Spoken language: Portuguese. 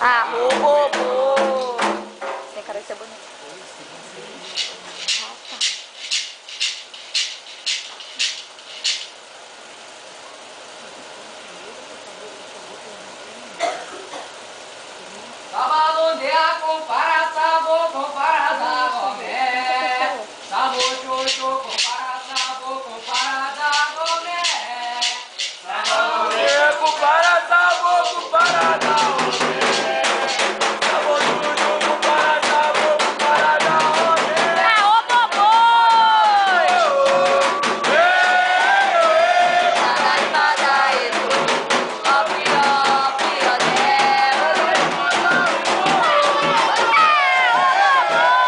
Ah, robô! Tem cara de ser bonito. Tá bom, de. É? Yeah.